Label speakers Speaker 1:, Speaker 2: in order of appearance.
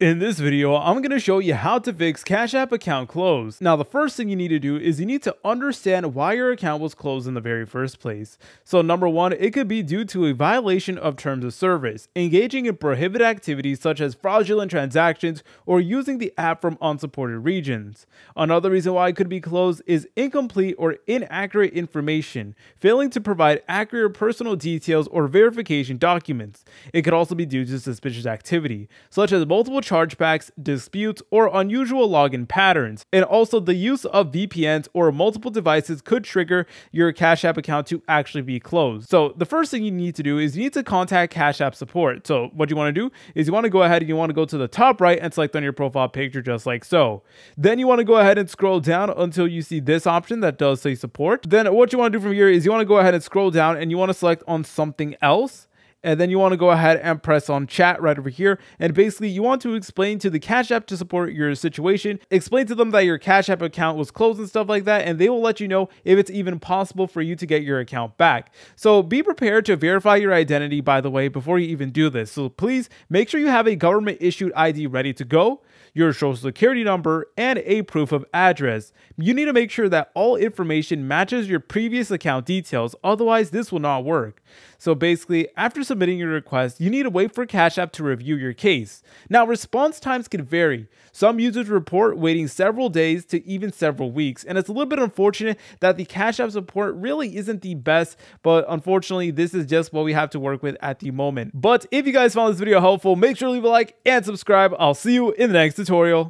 Speaker 1: In this video, I'm going to show you how to fix Cash App account close. Now, the first thing you need to do is you need to understand why your account was closed in the very first place. So number one, it could be due to a violation of terms of service, engaging in prohibited activities such as fraudulent transactions or using the app from unsupported regions. Another reason why it could be closed is incomplete or inaccurate information, failing to provide accurate personal details or verification documents. It could also be due to suspicious activity, such as multiple chargebacks, disputes, or unusual login patterns. And also the use of VPNs or multiple devices could trigger your Cash App account to actually be closed. So the first thing you need to do is you need to contact Cash App support. So what you want to do is you want to go ahead and you want to go to the top right and select on your profile picture just like so. Then you want to go ahead and scroll down until you see this option that does say support. Then what you want to do from here is you want to go ahead and scroll down and you want to select on something else and then you want to go ahead and press on chat right over here and basically you want to explain to the cash app to support your situation explain to them that your cash app account was closed and stuff like that and they will let you know if it's even possible for you to get your account back so be prepared to verify your identity by the way before you even do this so please make sure you have a government issued id ready to go your social security number, and a proof of address. You need to make sure that all information matches your previous account details, otherwise this will not work. So basically, after submitting your request, you need to wait for Cash App to review your case. Now, response times can vary. Some users report waiting several days to even several weeks, and it's a little bit unfortunate that the Cash App support really isn't the best, but unfortunately, this is just what we have to work with at the moment. But if you guys found this video helpful, make sure to leave a like and subscribe. I'll see you in the next tutorial.